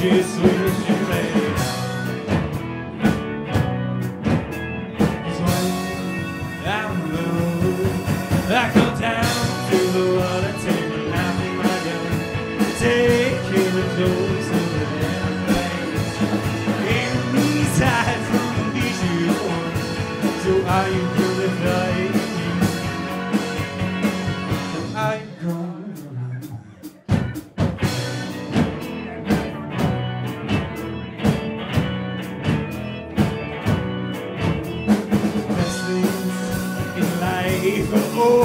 Jesus.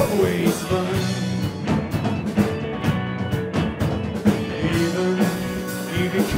Always fun. Even if it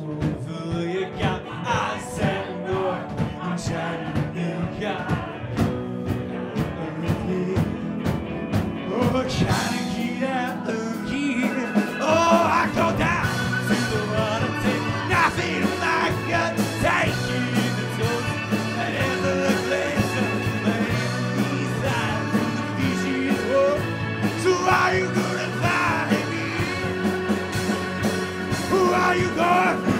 where the you gonna